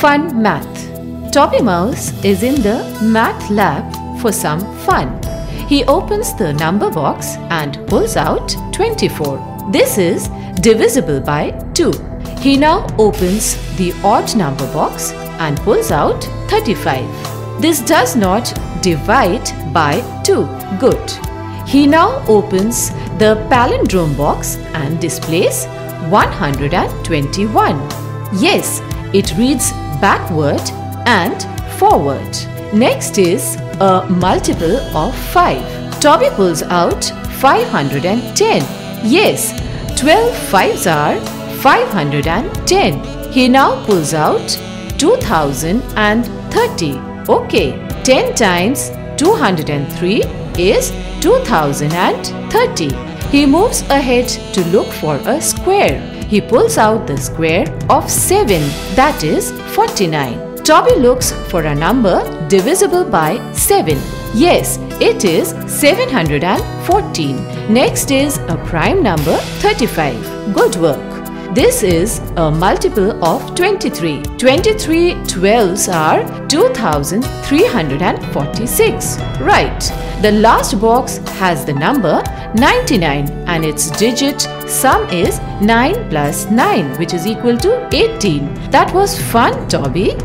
Fun Math. Toby Mouse is in the math lab for some fun. He opens the number box and pulls out 24. This is divisible by 2. He now opens the odd number box and pulls out 35. This does not divide by 2. Good. He now opens the palindrome box and displays 121. Yes, it reads backward and forward. Next is a multiple of 5. Toby pulls out 510. Yes, 12 fives are 510. He now pulls out 2030. Okay, 10 times 203 is 2030. He moves ahead to look for a square. He pulls out the square of 7 that is 49. Toby looks for a number divisible by 7. Yes, it is 714. Next is a prime number 35. Good work. This is a multiple of 23. 23 12s are 2346. Right. The last box has the number 99 and its digit sum is 9 plus 9 which is equal to 18. That was fun, Toby.